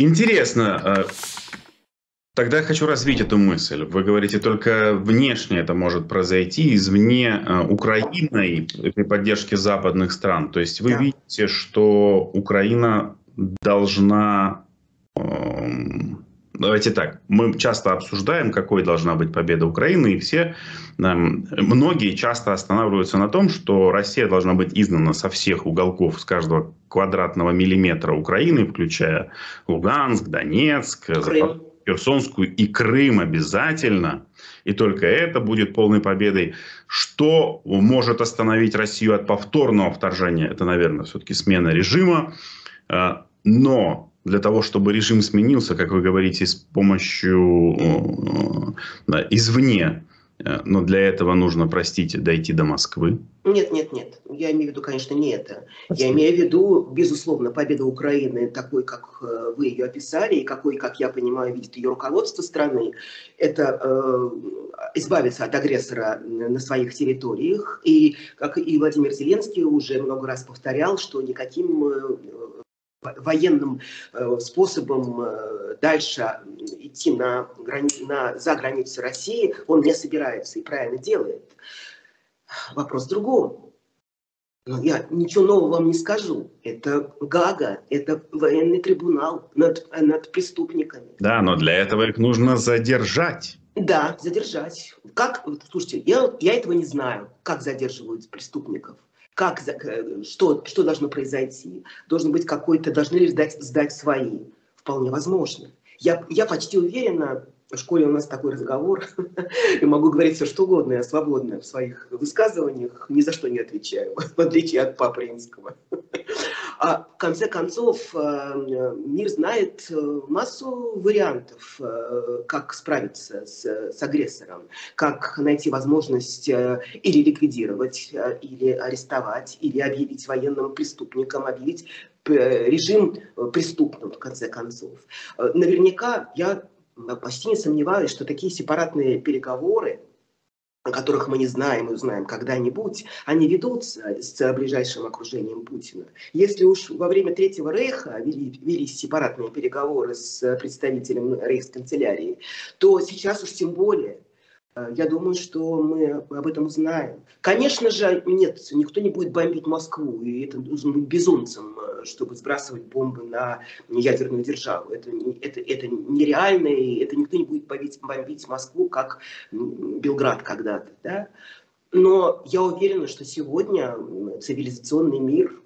интересно. Э, тогда я хочу развить эту мысль. Вы говорите, только внешне это может произойти, извне э, Украины при поддержке западных стран. То есть вы да. видите, что Украина должна эм, давайте так, мы часто обсуждаем, какой должна быть победа Украины, и все, эм, многие часто останавливаются на том, что Россия должна быть изгнана со всех уголков, с каждого квадратного миллиметра Украины, включая Луганск, Донецк, Крым. Херсонскую и Крым обязательно. И только это будет полной победой. Что может остановить Россию от повторного вторжения? Это, наверное, все-таки смена режима. Э, но для того, чтобы режим сменился, как вы говорите, с помощью да, извне. Э, но для этого нужно, простите, дойти до Москвы. Нет, нет, нет. Я имею в виду, конечно, не это. Я имею в виду, безусловно, победа Украины такой, как э, вы ее описали, и какой, как я понимаю, видит ее руководство страны, это э, избавиться от агрессора на своих территориях. И, как и Владимир Зеленский уже много раз повторял, что никаким э, военным э, способом э, дальше идти на, грани... на, за границы России он не собирается и правильно делает. Вопрос в другом. Но я ничего нового вам не скажу. Это Гага, это военный трибунал над, над преступниками. Да, но для этого их нужно задержать. Да, задержать. Как, слушайте, я, я этого не знаю, как задерживают преступников как, э, что, что должно произойти? Должен быть какой-то, должны ли сдать, сдать свои? Вполне возможно. Я, я почти уверена, в школе у нас такой разговор, и могу говорить все что угодно, я свободна в своих высказываниях, ни за что не отвечаю, в отличие от Папы Римского. А в конце концов, э, мир знает э, массу вариантов, э, как справиться с, с агрессором, как найти возможность или ликвидировать, или арестовать, или объявить военным преступником, объявить режим преступным, в конце концов. Наверняка я почти не сомневаюсь, что такие сепаратные переговоры, о которых мы не знаем и узнаем когда-нибудь, они ведутся с ближайшим окружением Путина. Если уж во время Третьего Рейха вели, велись сепаратные переговоры с представителем рейхсканцелярии, то сейчас уж тем более – я думаю, что мы об этом узнаем. Конечно же, нет, никто не будет бомбить Москву, и это безумцем, э, чтобы сбрасывать бомбы на ядерную державу. Это, это, это нереально, и это никто не будет бомбить, бомбить Москву, как Белград когда-то. Да? Но я уверена, что сегодня цивилизационный мир,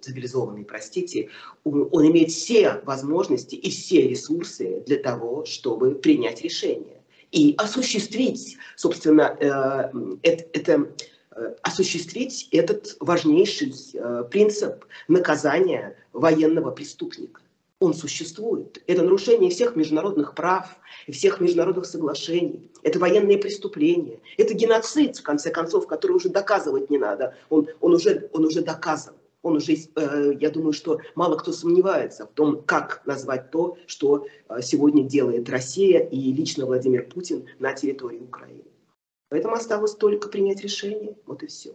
цивилизованный, простите, он имеет все возможности и все ресурсы для того, чтобы принять решение и осуществить, собственно, э, это, это осуществить этот важнейший э, принцип наказания военного преступника. Он существует. Это нарушение всех международных прав, всех международных соглашений. Это военные преступления. Это геноцид, в конце концов, который уже доказывать не надо. Он, он, уже, он уже доказан он уже, э, я думаю, что мало кто сомневается в том, как назвать то, что э, сегодня делает Россия и лично Владимир Путин на территории Украины. Поэтому осталось только принять решение. Вот и все.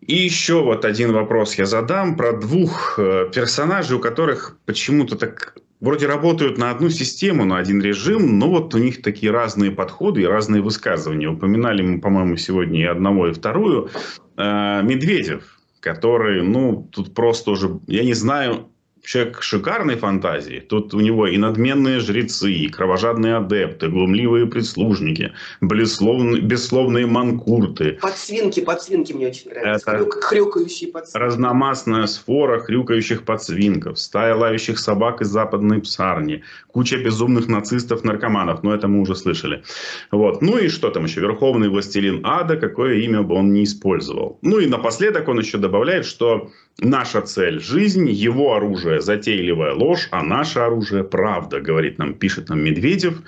И еще вот один вопрос я задам про двух э, персонажей, у которых почему-то так вроде работают на одну систему, на один режим, но вот у них такие разные подходы и разные высказывания. Упоминали мы, по-моему, сегодня и одного, и вторую. Медведев который, ну, тут просто уже, я не знаю, человек шикарной фантазии. Тут у него и надменные жрецы, и кровожадные адепты, глумливые прислужники, бессловные, бессловные манкурты. Подсвинки, подсвинки мне очень нравятся. Это Хрюк, хрюкающие подсвинки. Разномастная сфора хрюкающих подсвинков, стая лающих собак из западной псарни, куча безумных нацистов-наркоманов. Но это мы уже слышали. Вот. Ну и что там еще? Верховный властелин ада, какое имя бы он ни использовал. Ну и напоследок он еще добавляет, что наша цель – жизнь, его оружие затейливая ложь, а наше оружие правда, говорит нам, пишет нам Медведев.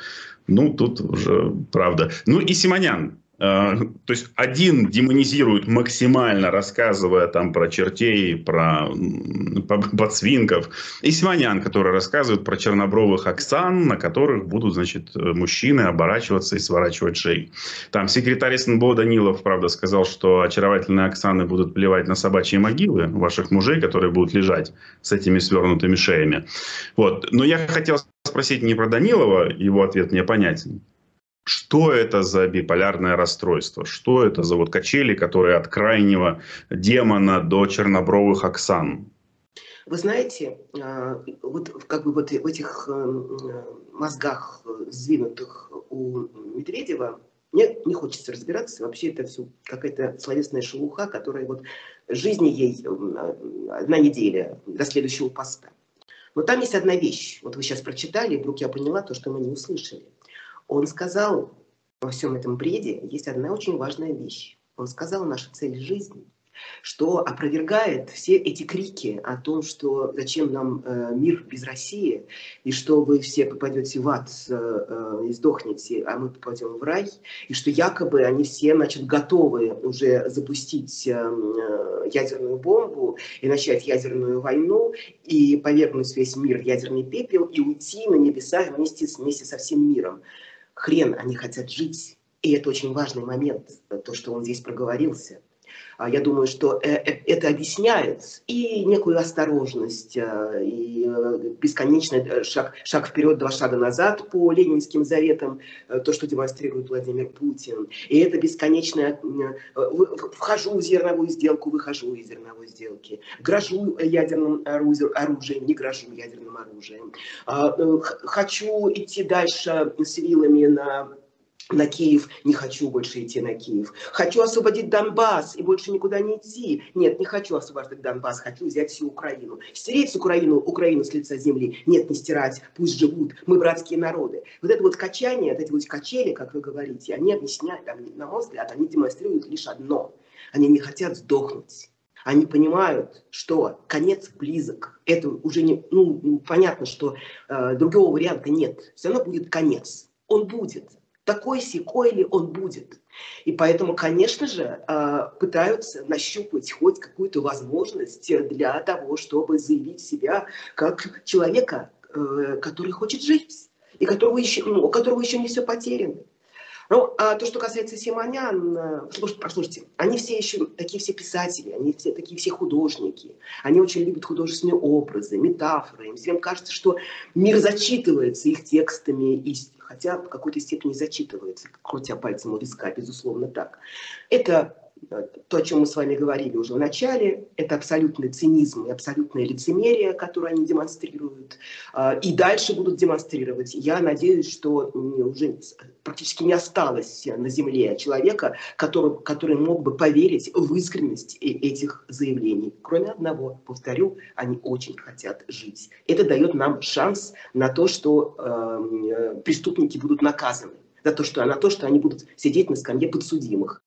Ну, тут уже правда. Ну и Симонян, то есть один демонизирует максимально, рассказывая там про чертей, про подсвинков. И Симонян, который рассказывает про чернобровых Оксан, на которых будут, значит, мужчины оборачиваться и сворачивать шеи. Там секретарь СНБО Данилов, правда, сказал, что очаровательные Оксаны будут плевать на собачьи могилы ваших мужей, которые будут лежать с этими свернутыми шеями. Вот. Но я хотел спросить не про Данилова, его ответ мне понятен. Что это за биполярное расстройство? Что это за вот качели, которые от крайнего демона до чернобровых Оксан? Вы знаете, а, вот как бы вот в этих э, мозгах, сдвинутых у Медведева, мне не хочется разбираться. Вообще это все какая-то словесная шелуха, которая вот жизни ей одна неделя до следующего поста. Но там есть одна вещь. Вот вы сейчас прочитали, вдруг я поняла то, что мы не услышали. Он сказал, во всем этом бреде есть одна очень важная вещь. Он сказал, наша цель жизни – что опровергает все эти крики о том, что зачем нам э, мир без России, и что вы все попадете в ад э, э, и сдохнете, а мы попадем в рай, и что якобы они все значит, готовы уже запустить э, э, ядерную бомбу и начать ядерную войну, и повергнуть весь мир в ядерный пепел, и уйти на небеса вместе, вместе со всем миром. Хрен, они хотят жить. И это очень важный момент, то, что он здесь проговорился. А я думаю, что э, э, это объясняет и некую осторожность, э, и бесконечный шаг, шаг вперед, два шага назад по ленинским заветам, то, что демонстрирует Владимир Путин. И это бесконечное «вхожу в зерновую сделку, выхожу из зерновой сделки», «грожу ядерным оружием, не грожу ядерным оружием», а, «хочу идти дальше с вилами на на Киев, не хочу больше идти на Киев. Хочу освободить Донбасс и больше никуда не идти. Нет, не хочу освобождать Донбасс, хочу взять всю Украину. Стереть Украину, Украину с лица земли. Нет, не стирать, пусть живут, мы братские народы. Вот это вот качание, вот эти вот качели, как вы говорите, они объясняют, на мой взгляд, они демонстрируют лишь одно. Они не хотят сдохнуть. Они понимают, что конец близок. Это уже не, ну, понятно, что э, другого варианта нет. Все равно будет конец. Он будет такой секой ли он будет. И поэтому, конечно же, а, пытаются нащупать хоть какую-то возможность для того, чтобы заявить себя как человека, э, который хочет жить, и которого еще, ну, у которого еще не все потеряно. Ну, а то, что касается Симонян, э, слушайте, послушайте, они все еще такие все писатели, они все такие все художники. Они очень любят художественные образы, метафоры. Им всем кажется, что мир зачитывается их текстами, и, хотя в какой-то степени зачитывается, крутя пальцем у виска, безусловно так. Это то, о чем мы с вами говорили уже в начале, это абсолютный цинизм и абсолютное лицемерие, которое они демонстрируют, а, и дальше будут демонстрировать. Я надеюсь, что уже практически не осталось на Земле человека, который, который мог бы поверить в искренность этих заявлений. Кроме одного, повторю, они очень хотят жить. Это дает нам шанс на то, что э, преступники будут наказаны за то, что, на то, что они будут сидеть на скамье подсудимых.